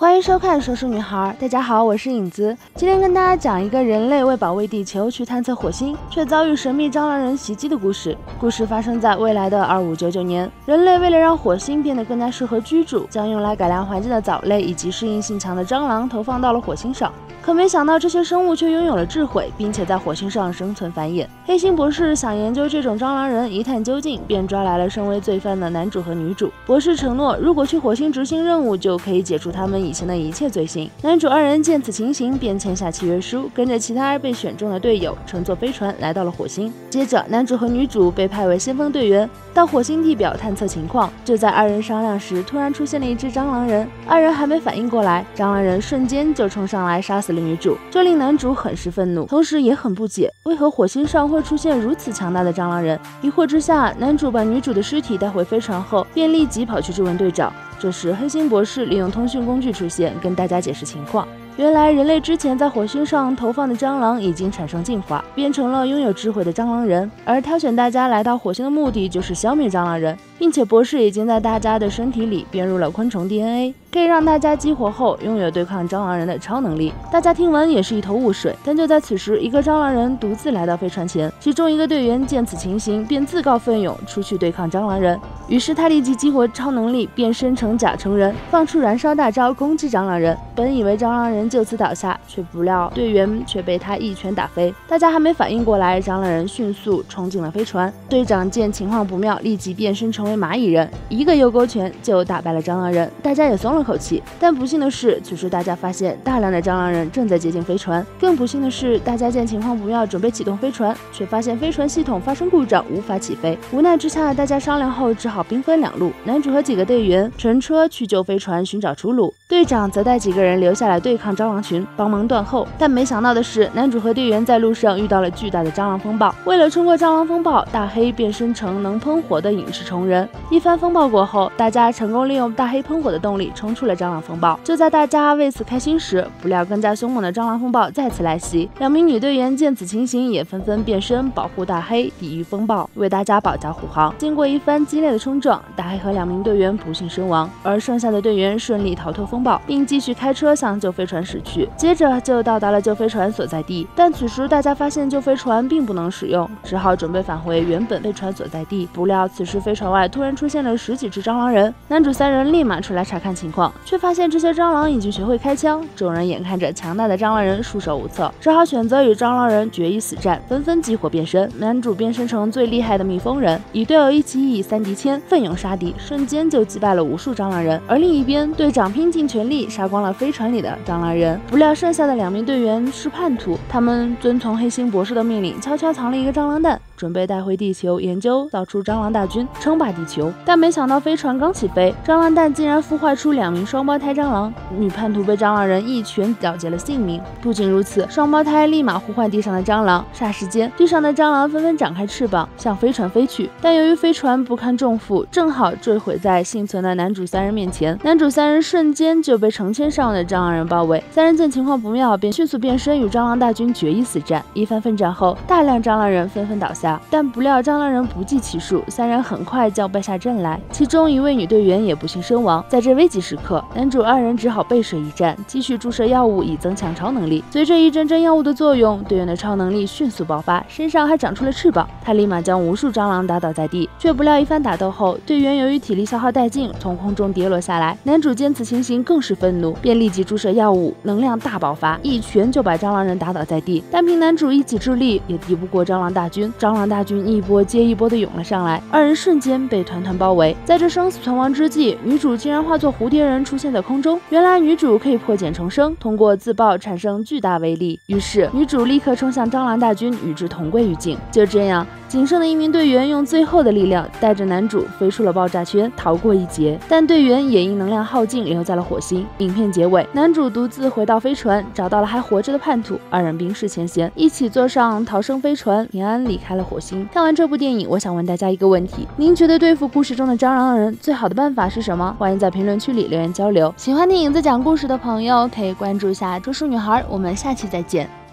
欢迎收看《说书女孩》，大家好，我是影子。今天跟大家讲一个人类为保卫地球去探测火星，却遭遇神秘蟑螂人袭击的故事。故事发生在未来的二五九九年，人类为了让火星变得更加适合居住，将用来改良环境的藻类以及适应性强的蟑螂投放到了火星上。可没想到，这些生物却拥有了智慧，并且在火星上生存繁衍。黑心博士想研究这种蟑螂人，一探究竟，便抓来了身为罪犯的男主和女主。博士承诺，如果去火星执行任务，就可以解除他们以前的一切罪行。男主二人见此情形，便签下契约书，跟着其他被选中的队友乘坐飞船来到了火星。接着，男主和女主被派为先锋队员，到火星地表探测情况。就在二人商量时，突然出现了一只蟑螂人，二人还没反应过来，蟑螂人瞬间就冲上来杀死了。女主，这令男主很是愤怒，同时也很不解，为何火星上会出现如此强大的蟑螂人？疑惑之下，男主把女主的尸体带回飞船后，便立即跑去质问队长。这时，黑心博士利用通讯工具出现，跟大家解释情况。原来，人类之前在火星上投放的蟑螂已经产生进化，变成了拥有智慧的蟑螂人，而挑选大家来到火星的目的就是消灭蟑螂人。并且博士已经在大家的身体里编入了昆虫 DNA，可以让大家激活后拥有对抗蟑螂人的超能力。大家听完也是一头雾水。但就在此时，一个蟑螂人独自来到飞船前，其中一个队员见此情形，便自告奋勇出去对抗蟑螂人。于是他立即激活超能力，变身成甲虫人，放出燃烧大招攻击蟑螂人。本以为蟑螂人就此倒下，却不料队员却被他一拳打飞。大家还没反应过来，蟑螂人迅速冲进了飞船。队长见情况不妙，立即变身成。为蚂蚁人一个右勾拳就打败了蟑螂人，大家也松了口气。但不幸的是，此时大家发现大量的蟑螂人正在接近飞船。更不幸的是，大家见情况不妙，准备启动飞船，却发现飞船系统发生故障，无法起飞。无奈之下，大家商量后只好兵分两路，男主和几个队员乘车去救飞船，寻找出路。队长则带几个人留下来对抗蟑螂群，帮忙断后。但没想到的是，男主和队员在路上遇到了巨大的蟑螂风暴。为了冲过蟑螂风暴，大黑变身成能喷火的影视虫人。一番风暴过后，大家成功利用大黑喷火的动力冲出了蟑螂风暴。就在大家为此开心时，不料更加凶猛的蟑螂风暴再次来袭。两名女队员见此情形，也纷纷变身保护大黑，抵御风暴，为大家保驾护航。经过一番激烈的冲撞，大黑和两名队员不幸身亡，而剩下的队员顺利逃脱风。暴，并继续开车向救飞船驶去，接着就到达了救飞船所在地。但此时大家发现救飞船并不能使用，只好准备返回原本飞船所在地。不料此时飞船外突然出现了十几只蟑螂人，男主三人立马出来查看情况，却发现这些蟑螂已经学会开枪。众人眼看着强大的蟑螂人束手无策，只好选择与蟑螂人决一死战，纷纷激活变身。男主变身成最厉害的蜜蜂人，与队友一起以三敌千，奋勇杀敌，瞬间就击败了无数蟑螂人。而另一边，队长拼尽。全力杀光了飞船里的蟑螂人，不料剩下的两名队员是叛徒，他们遵从黑心博士的命令，悄悄藏了一个蟑螂蛋。准备带回地球研究，造出蟑螂大军称霸地球。但没想到飞船刚起飞，蟑螂蛋竟然孵化出两名双胞胎蟑螂，女叛徒被蟑螂人一拳了结了性命。不仅如此，双胞胎立马呼唤地上的蟑螂，霎时间，地上的蟑螂纷纷展开翅膀向飞船飞去。但由于飞船不堪重负，正好坠毁在幸存的男主三人面前。男主三人瞬间就被成千上万的蟑螂人包围。三人见情况不妙，便迅速变身与蟑螂大军决一死战。一番奋战后，大量蟑螂人纷纷倒下。但不料蟑螂人不计其数，三人很快就要败下阵来，其中一位女队员也不幸身亡。在这危急时刻，男主二人只好背水一战，继续注射药物以增强超能力。随着一针针药物的作用，队员的超能力迅速爆发，身上还长出了翅膀。他立马将无数蟑螂打倒在地，却不料一番打斗后，队员由于体力消耗殆尽，从空中跌落下来。男主见此情形更是愤怒，便立即注射药物，能量大爆发，一拳就把蟑螂人打倒在地。单凭男主一己之力，也敌不过蟑螂大军。蟑螂大军一波接一波的涌了上来，二人瞬间被团团包围。在这生死存亡之际，女主竟然化作蝴蝶人出现在空中。原来女主可以破茧重生，通过自爆产生巨大威力。于是女主立刻冲向蟑螂大军，与之同归于尽。就这样。仅剩的一名队员用最后的力量带着男主飞出了爆炸圈，逃过一劫。但队员也因能量耗尽，留在了火星。影片结尾，男主独自回到飞船，找到了还活着的叛徒，二人冰释前嫌，一起坐上逃生飞船，平安离开了火星。看完这部电影，我想问大家一个问题：您觉得对付故事中的蟑螂人最好的办法是什么？欢迎在评论区里留言交流。喜欢电影子讲故事的朋友，可以关注一下周叔女孩。我们下期再见。